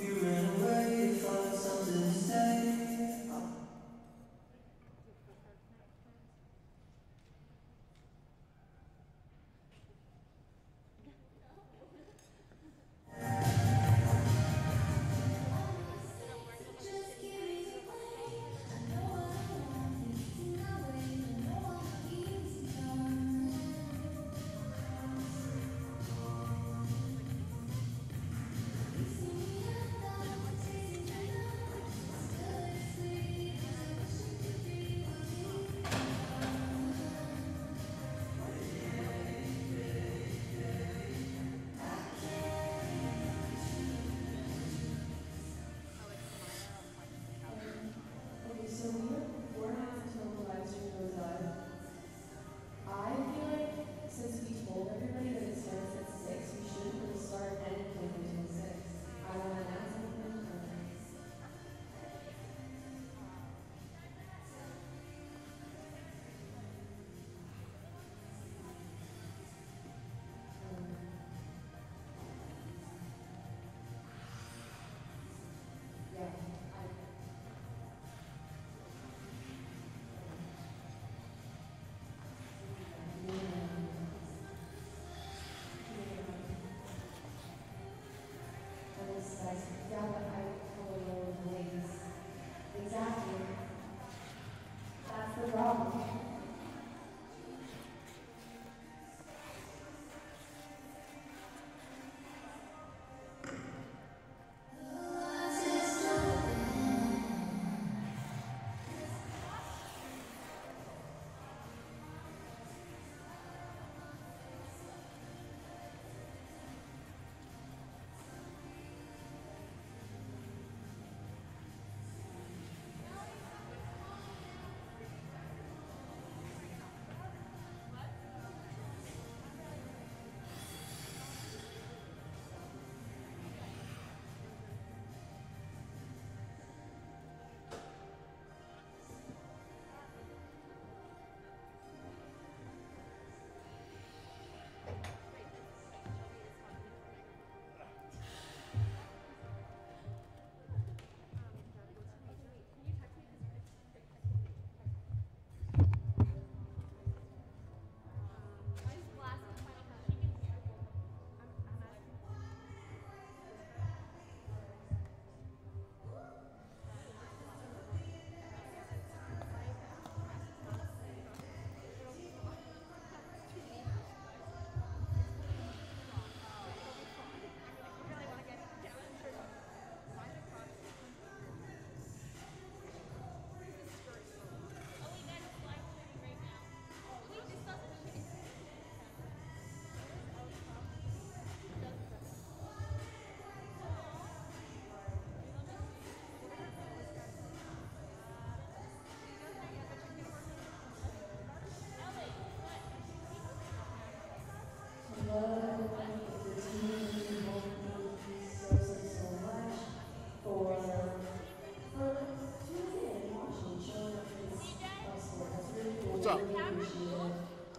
Amen.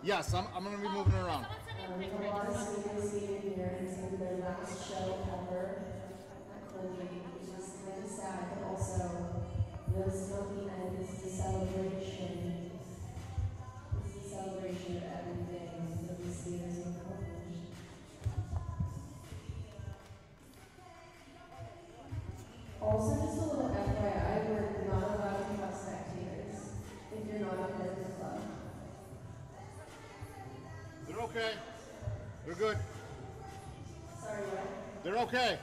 Yes, I'm, I'm going to be moving around. Um, the last last show cover which is kind of sad, but also will still be ended as a celebration. Okay.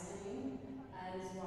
Stream and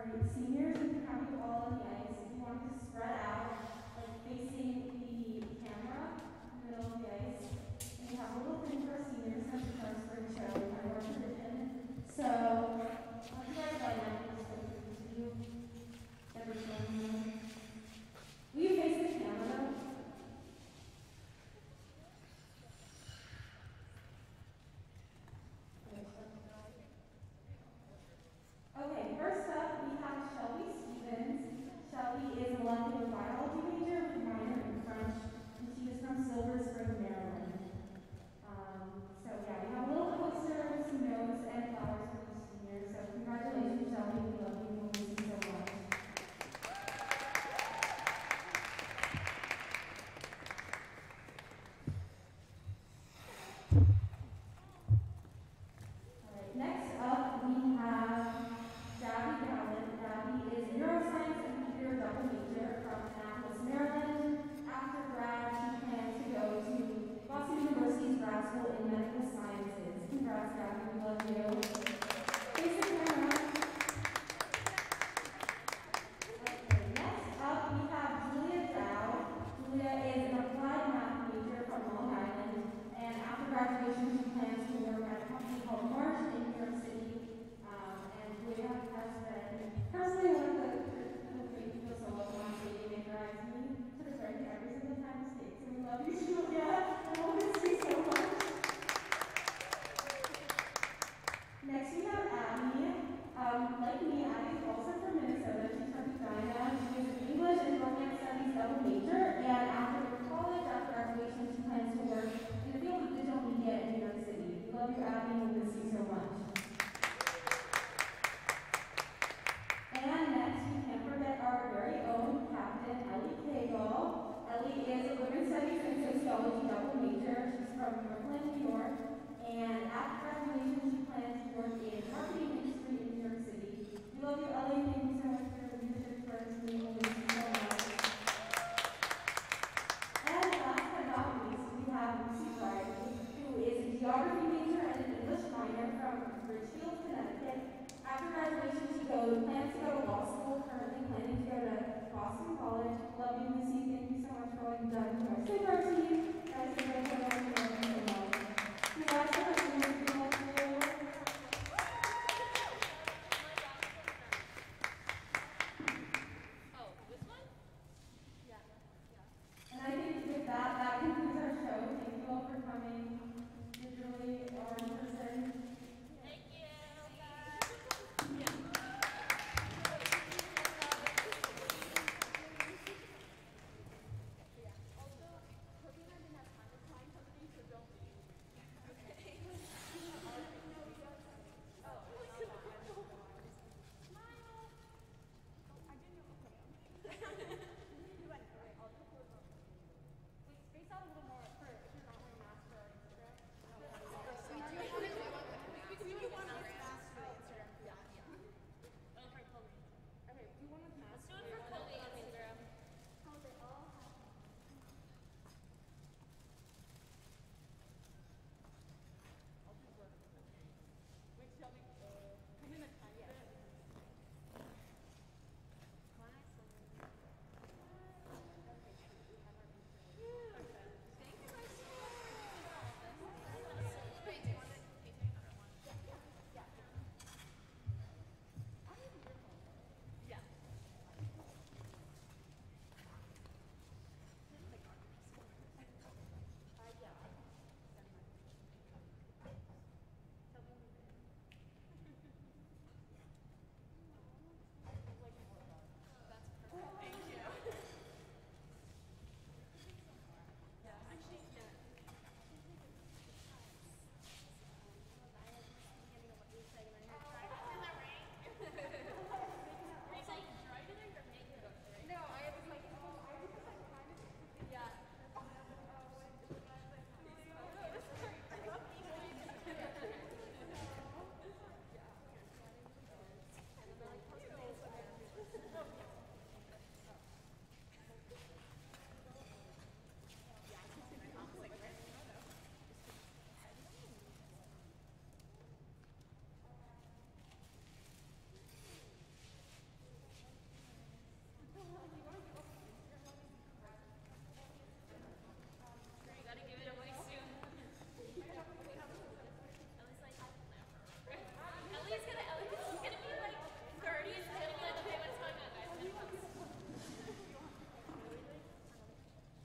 Alright, seniors, you